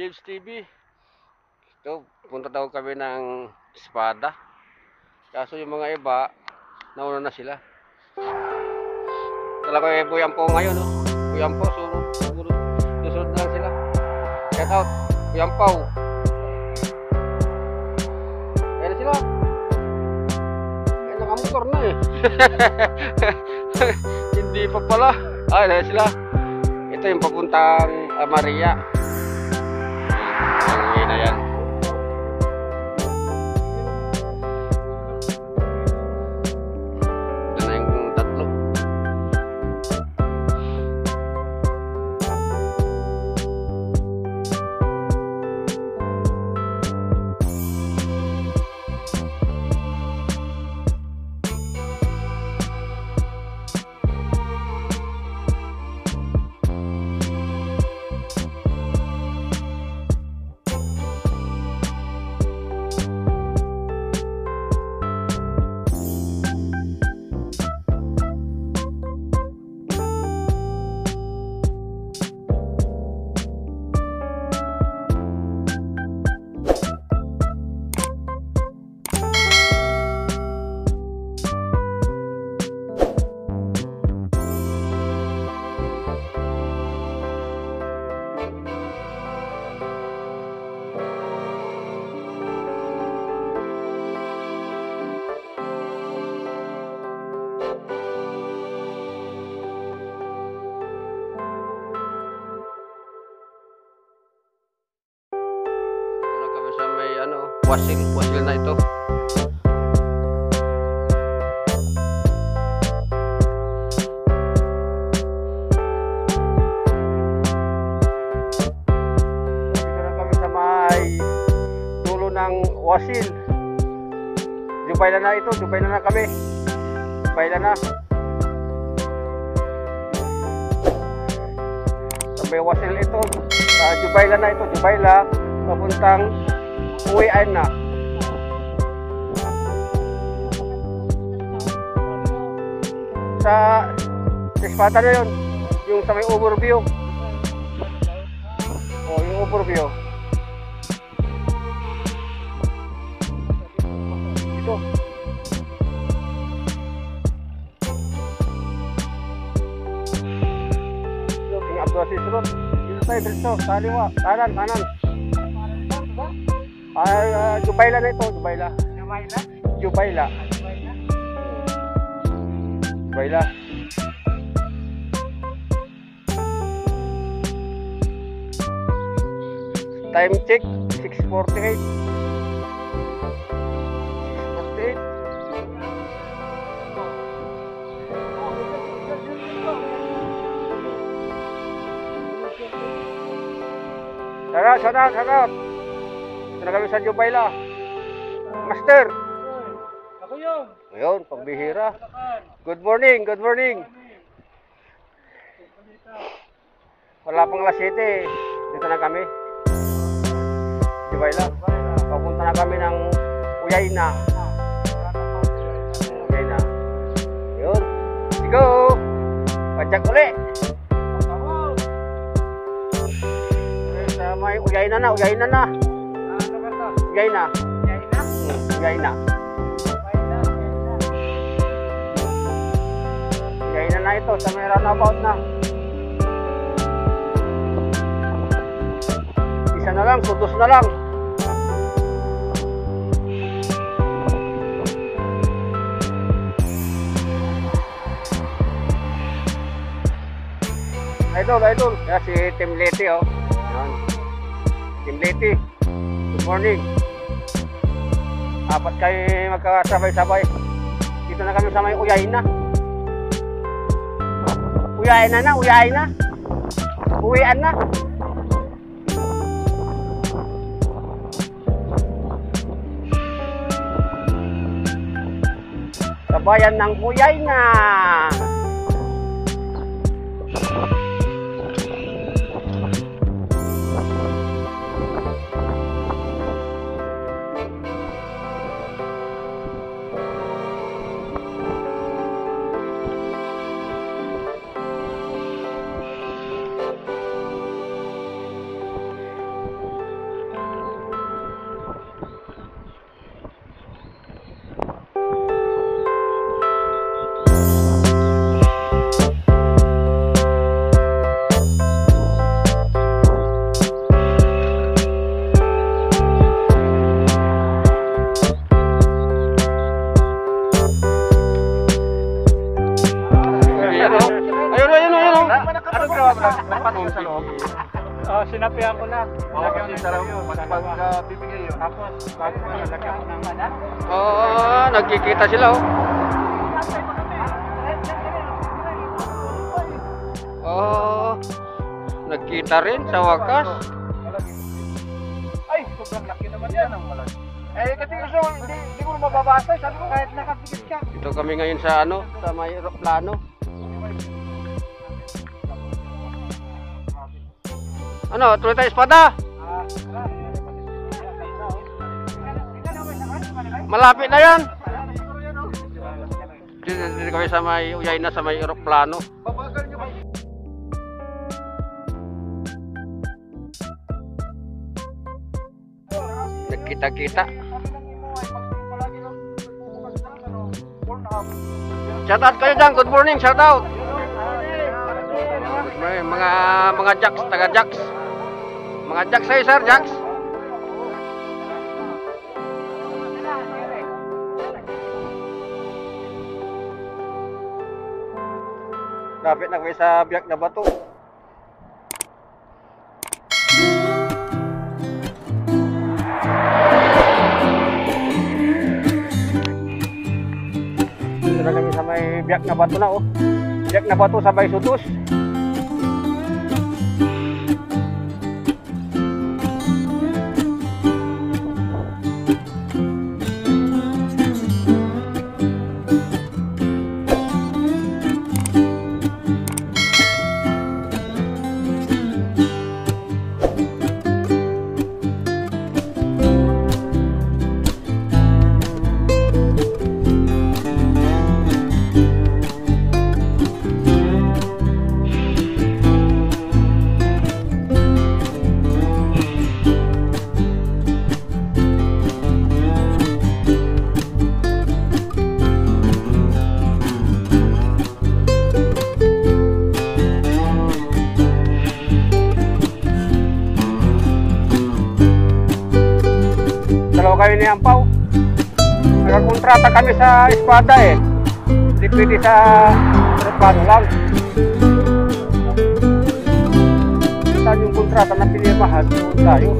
James TV. Ito, punta daw kami ng espada. Kaso yung mga iba, nauna na sila. Talaga eh, buyang po ngayon, no? Buyang po, sunod, sunod, na sila. Shout out, buyang po. Na sila. Ay, nakamotor na eh. Hindi pa pala. Ay, ayan sila. Ito yung papuntang ah, Maria. Ayan ano, wasil, na ito. Wasil. Dubai na na ito, Dubai na na kami. Dubai na na. Sa may wasil ito, uh, Dubai na na ito, Dubai la, papuntang uwian na. Sa Espada na yun, yung sa may overview. O, yung overview. Ito. Ito, King Abdulaziz Road. Dito tayo, dito, kaliwa, kanan, kanan. Ay, uh, Jubayla na ito, Jubayla. Jumayla? Jubayla. Jumayla? Jubayla. Time check, 6.48. 6.48. Shout out, shout na kami sa Jubayla. Master. Ako yun. Ngayon, pagbihira. Good morning, good morning. Wala pang alas 7. Dito na kami. Di ba ila? Papunta na kami ng Uyayna. Uyayna. Yun. Let's go! Pajak uli. Sa may Uyayna na, Uyayna na. Uyayna. Hmm, Uyayna. Uyayna na ito, sa may runabout na. Isa na lang, sudos na lang. Idol, idol. Kaya si Tim Leti, oh. Yan. Tim Leti. Good morning. Apat kayo magkasabay-sabay. Dito na kami sa may uyayin na. Uyayin na na, uyayin na. Uwian na. Sa bayan ng Uyay na. Oo, nagkikita sila oh. Oo. Nagkita rin sa wakas. Ay, sobrang laki naman yan ang malaki. Eh, kasi gusto, hindi, hindi ko mababasa. Sabi ko, kahit nakapikit ka. Ito kami ngayon sa ano, sa may plano. Ano, tuloy tayo espada? Malapit na yan. Dito, kami sa may uyay na sa may aeroplano. Babagal nyo kayo. Nagkita-kita. Ay. Shout out kayo dyan. Good morning. Shout out. May mga mga jacks, taga jacks. Mga jacks kayo, sir, jacks. Lapit na kami sa biyak na bato. Dito na kami sa may biyak na bato na oh. Biyak na bato sa may sutus. Dalawa kayo ni Ampaw. Nagkontrata kami sa espada eh. Hindi pwede sa aeroplano lang. Saan yung kontrata na pinirmahan, doon tayo.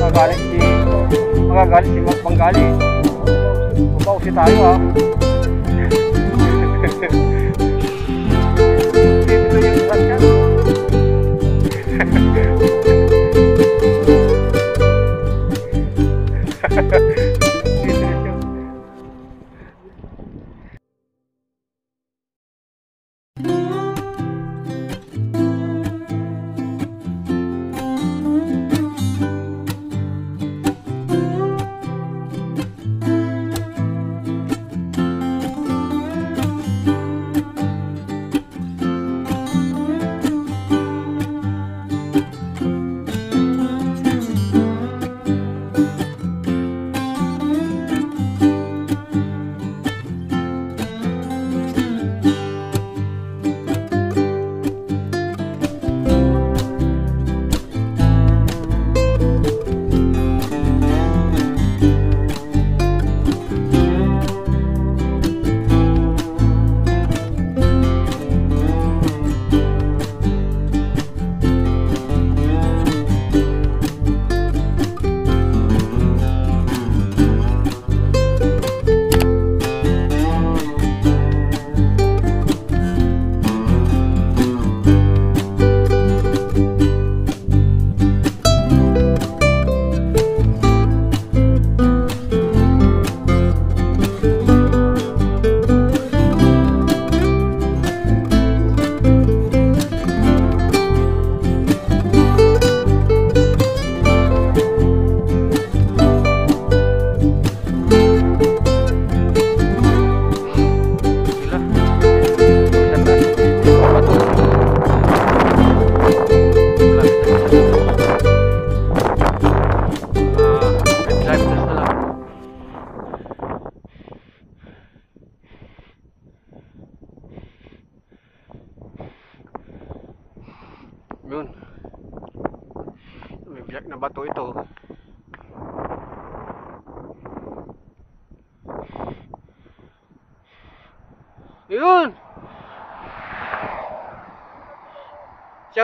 Magagalit si magagalit si Mag Panggali. Mabaw si tayo ha.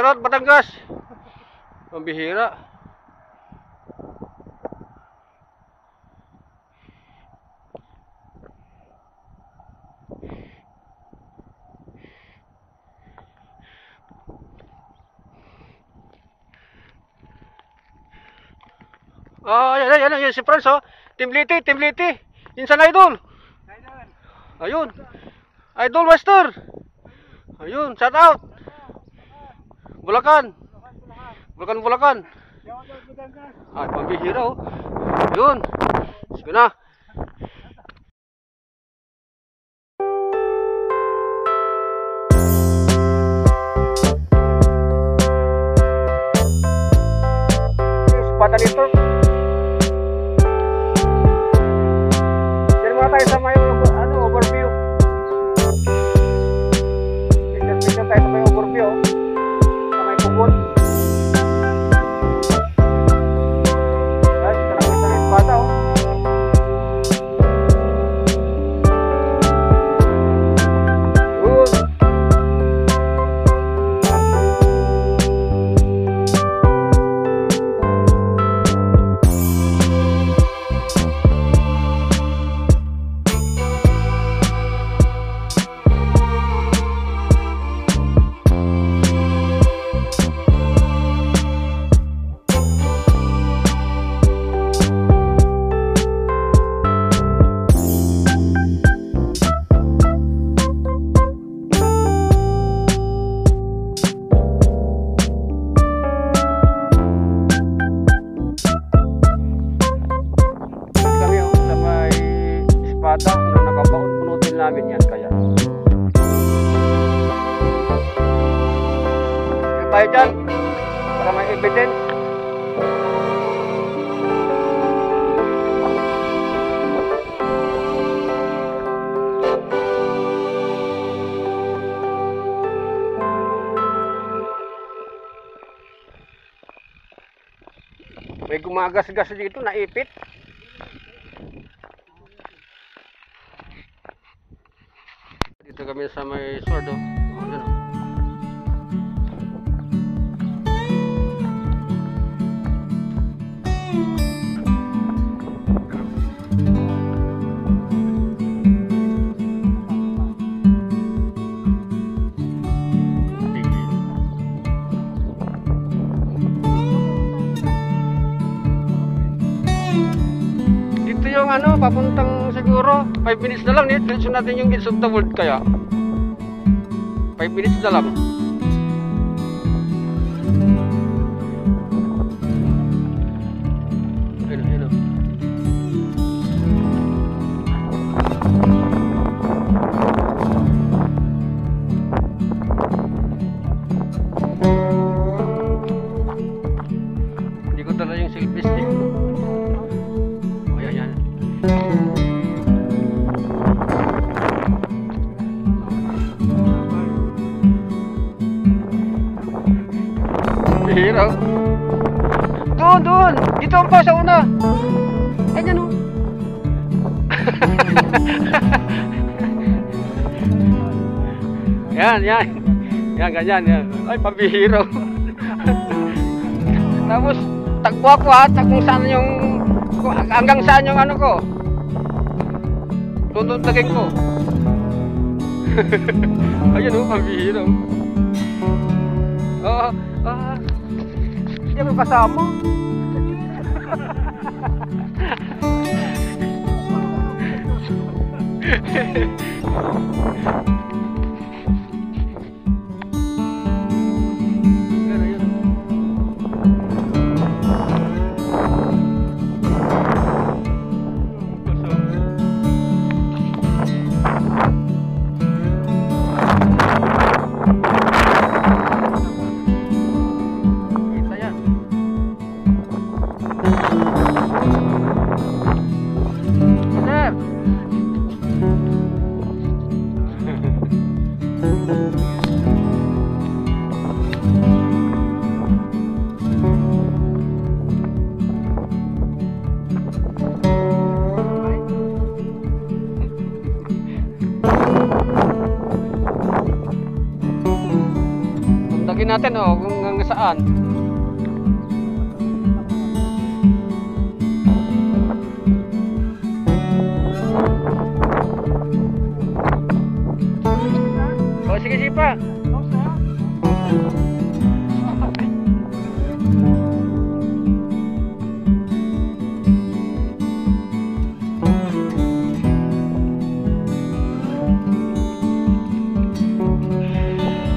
Shoutout Batangas. Pambihira. Ah, yan, yan, yan, yan, si Franz, oh. Team Liti, Team Liti. Insan Idol. Ayun. Idol Master. Ayun, shout out. Bulacan. Bulacan, Bulacan. Ay, pambihira oh. Yun. Sige na. May gumagas-gas dito naipit Dito kami sa may sword oh. Ano, papuntang siguro 5 minutes na lang. Diretso natin yung the World kaya. 5 minutes na lang. Pa sa una. Ay, yan oh. yan, yan. Yan, ganyan. Yan. Ay, pabihiro. Tapos, tagpo ako ha, kung saan yung, hanggang saan yung ano ko. Tutuntagin ko. Ayun o, pambihira o. Oo, ah, hindi mo kasama. Hehehe yan. O, oh, sige, sipa.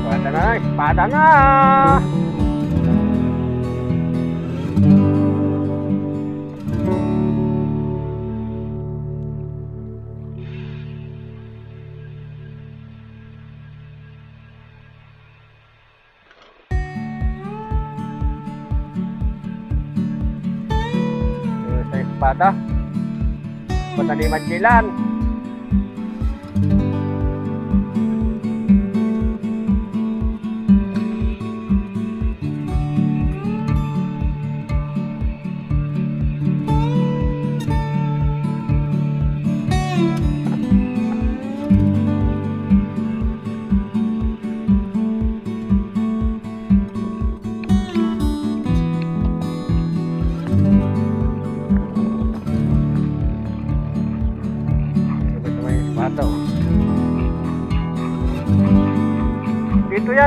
Pada na, pada na. Magellan.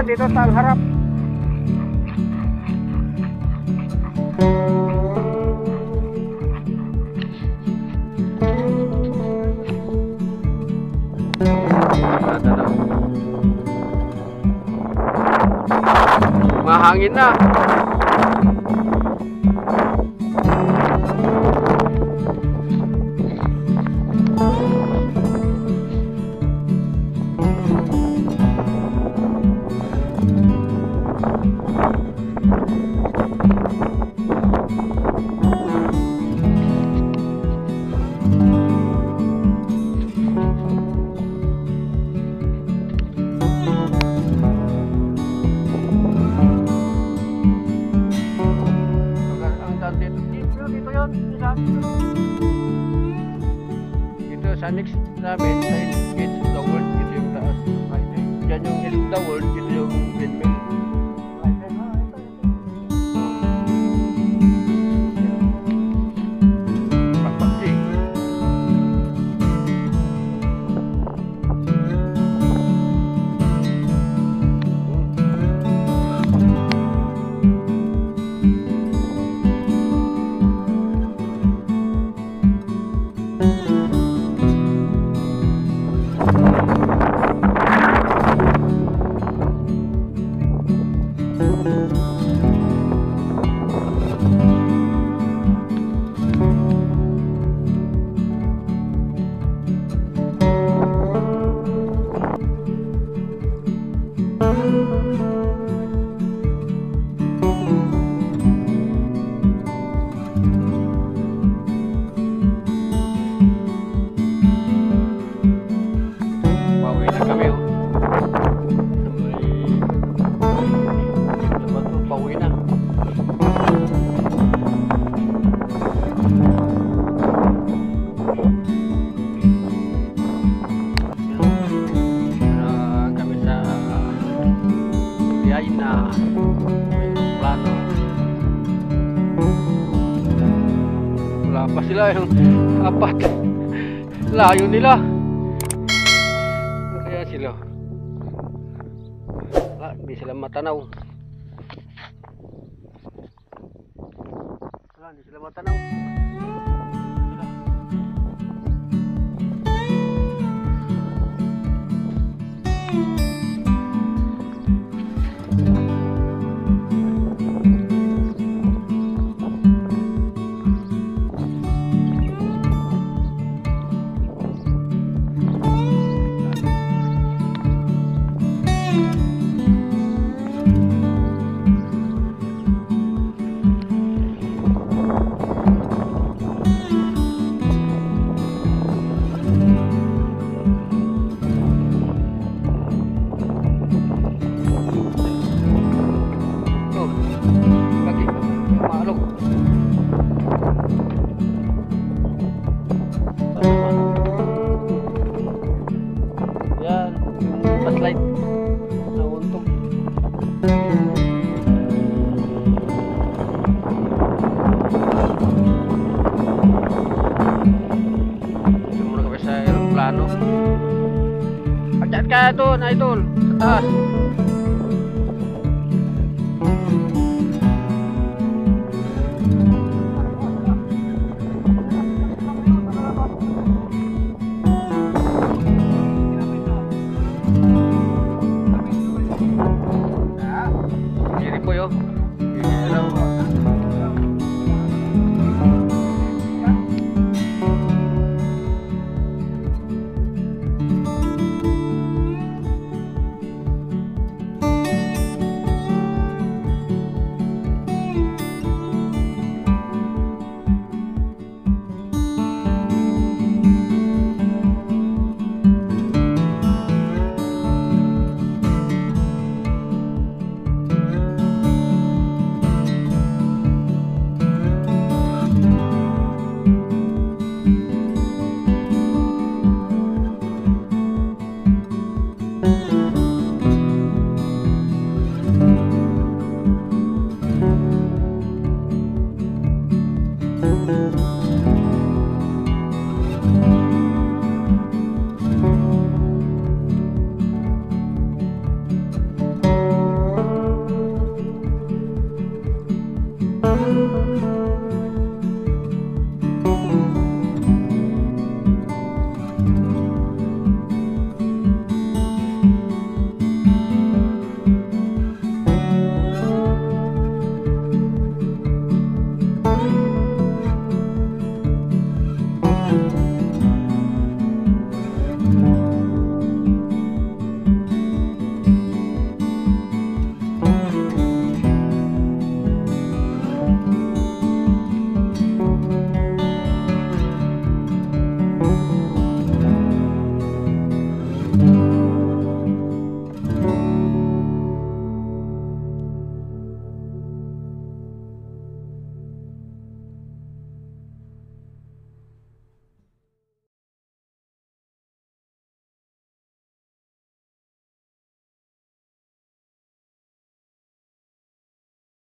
dito sa harap Mahangin na. Alhamdulillah. Saya hasil lah Di selamat tanau. Selamat di selamat tanau. Ito,